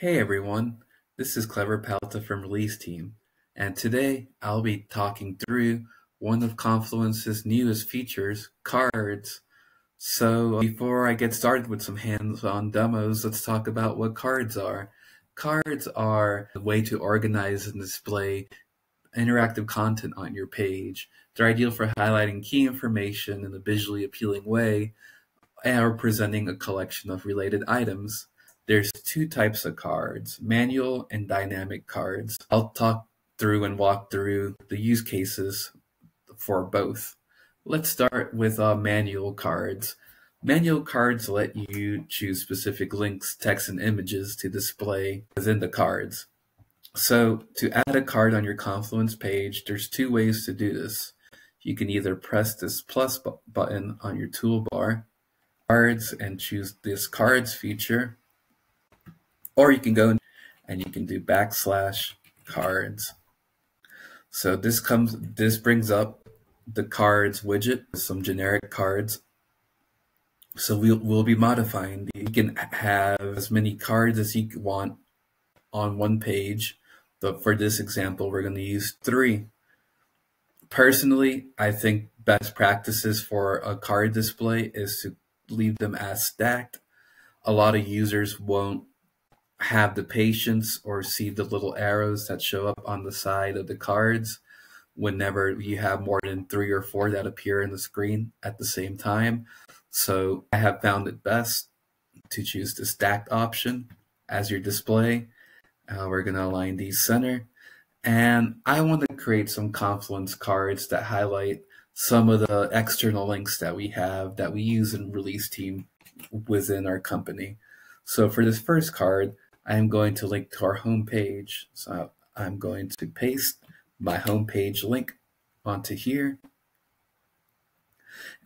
Hey everyone, this is Clever Palta from ReleaseTEAM, and today I'll be talking through one of Confluence's newest features, cards. So before I get started with some hands-on demos, let's talk about what cards are. Cards are a way to organize and display interactive content on your page. They're ideal for highlighting key information in a visually appealing way or presenting a collection of related items. There's two types of cards, manual and dynamic cards. I'll talk through and walk through the use cases for both. Let's start with uh, manual cards. Manual cards let you choose specific links, text, and images to display within the cards. So to add a card on your Confluence page, there's two ways to do this. You can either press this plus button on your toolbar, cards, and choose this cards feature, or you can go and you can do backslash cards. So this comes, this brings up the cards widget, some generic cards. So we'll, we'll be modifying. You can have as many cards as you want on one page. But for this example, we're going to use three. Personally, I think best practices for a card display is to leave them as stacked. A lot of users won't have the patience or see the little arrows that show up on the side of the cards whenever you have more than three or four that appear in the screen at the same time. So I have found it best to choose the stacked option as your display. Uh, we're going to align these center. And I want to create some Confluence cards that highlight some of the external links that we have that we use in ReleaseTEAM within our company. So for this first card, I'm going to link to our homepage. So I'm going to paste my homepage link onto here.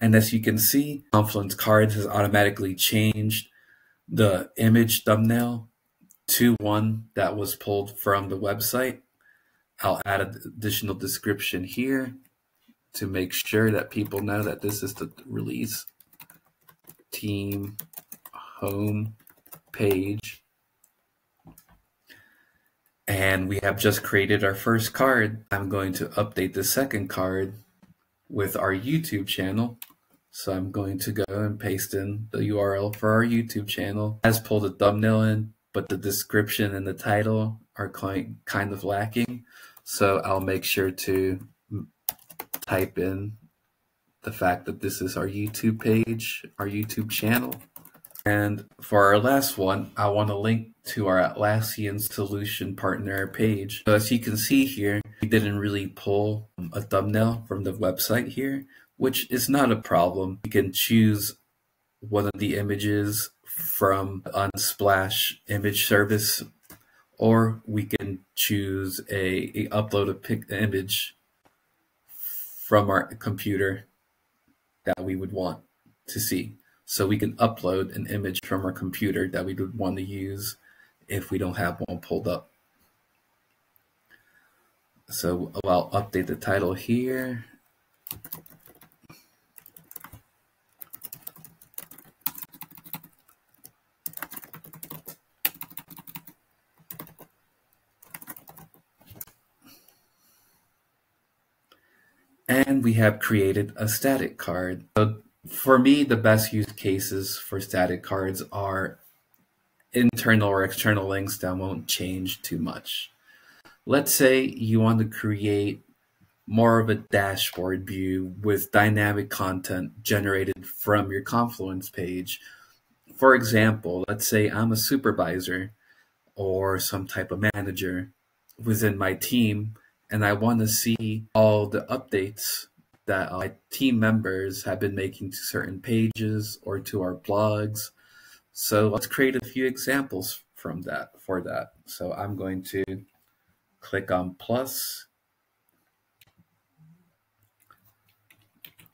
And as you can see, Confluence Cards has automatically changed the image thumbnail to one that was pulled from the website. I'll add an additional description here to make sure that people know that this is the release team home page and we have just created our first card. I'm going to update the second card with our YouTube channel. So I'm going to go and paste in the URL for our YouTube channel. Has pulled a thumbnail in, but the description and the title are kind of lacking. So I'll make sure to type in the fact that this is our YouTube page, our YouTube channel. And for our last one, I want to link to our Atlassian solution partner page. So as you can see here, we didn't really pull a thumbnail from the website here, which is not a problem. You can choose one of the images from Unsplash image service, or we can choose a, a upload a pic image from our computer that we would want to see. So we can upload an image from our computer that we would want to use if we don't have one pulled up. So I'll update the title here. And we have created a static card. So for me, the best use cases for static cards are internal or external links that won't change too much. Let's say you want to create more of a dashboard view with dynamic content generated from your Confluence page. For example, let's say I'm a supervisor or some type of manager within my team, and I want to see all the updates that my team members have been making to certain pages or to our blogs. So let's create a few examples from that for that. So I'm going to click on plus,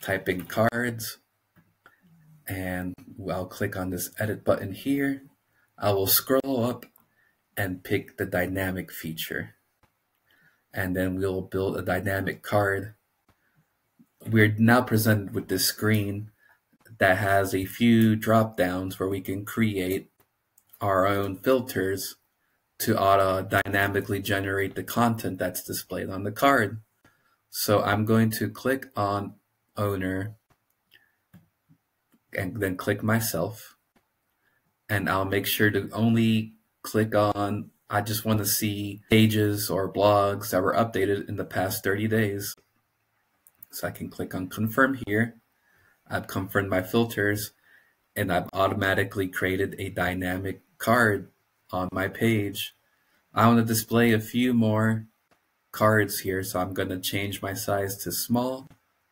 type in cards, and I'll click on this edit button here. I will scroll up and pick the dynamic feature. And then we'll build a dynamic card we're now presented with this screen that has a few drop downs where we can create our own filters to auto dynamically generate the content that's displayed on the card. So I'm going to click on owner and then click myself and I'll make sure to only click on I just want to see pages or blogs that were updated in the past 30 days. So I can click on confirm here. I've confirmed my filters and I've automatically created a dynamic card on my page. I want to display a few more cards here, so I'm going to change my size to small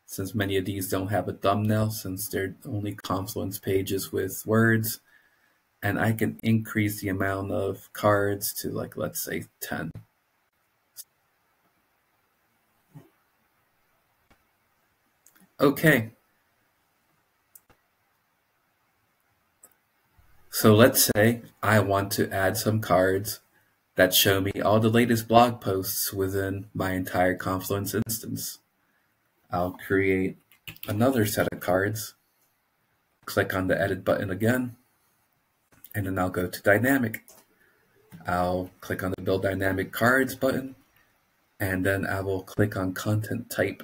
since many of these don't have a thumbnail since they're only Confluence pages with words. And I can increase the amount of cards to like, let's say 10. Okay. So let's say I want to add some cards that show me all the latest blog posts within my entire Confluence instance. I'll create another set of cards, click on the edit button again, and then I'll go to dynamic. I'll click on the build dynamic cards button, and then I will click on content type.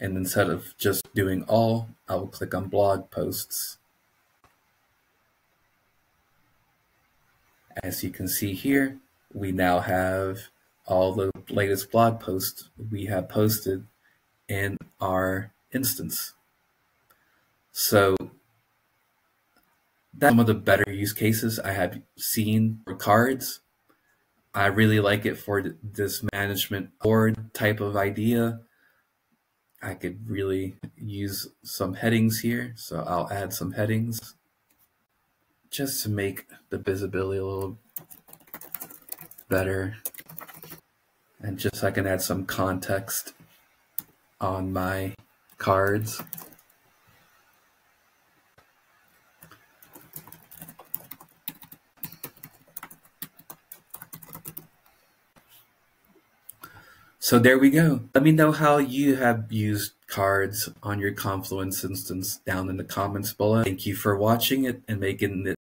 And instead of just doing all, I will click on blog posts. As you can see here, we now have all the latest blog posts we have posted in our instance. So that's some of the better use cases I have seen for cards. I really like it for this management board type of idea. I could really use some headings here, so I'll add some headings just to make the visibility a little better and just so I can add some context on my cards. So there we go. Let me know how you have used cards on your Confluence instance down in the comments below. Thank you for watching it and making it